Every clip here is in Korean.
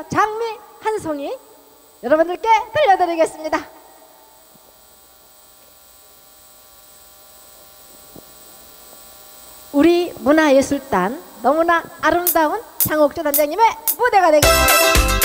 가수 장미 한송이 여러분들께 들려드리겠습니다. 우리 문화예술단 너무나 아름다운 장옥조 단장님의 무대가 되겠습니다.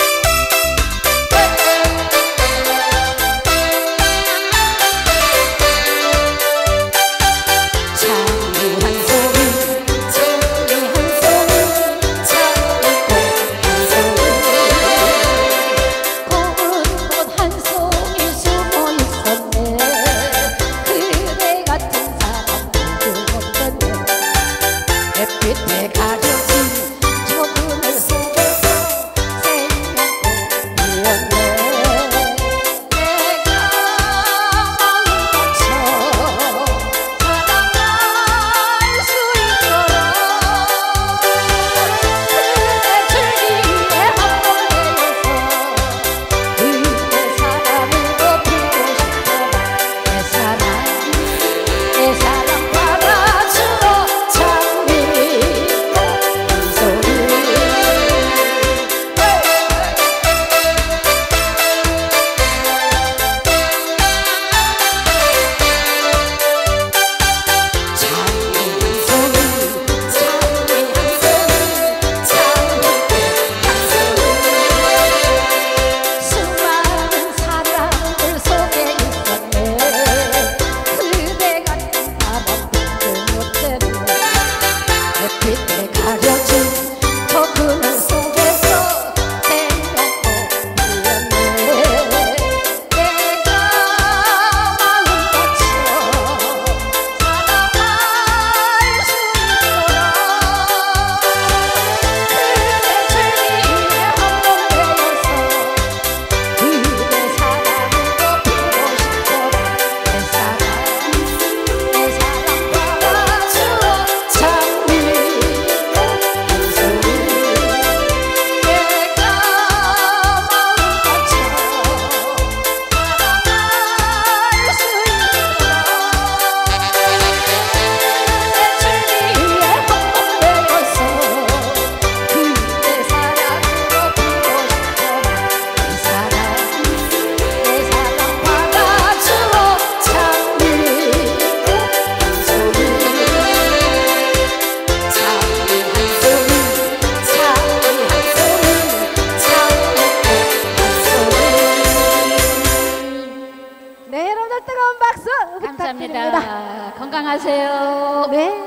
여러분들 뜨거운 박수 부탁드립니다. 감사합니다. 건강하세요. 네.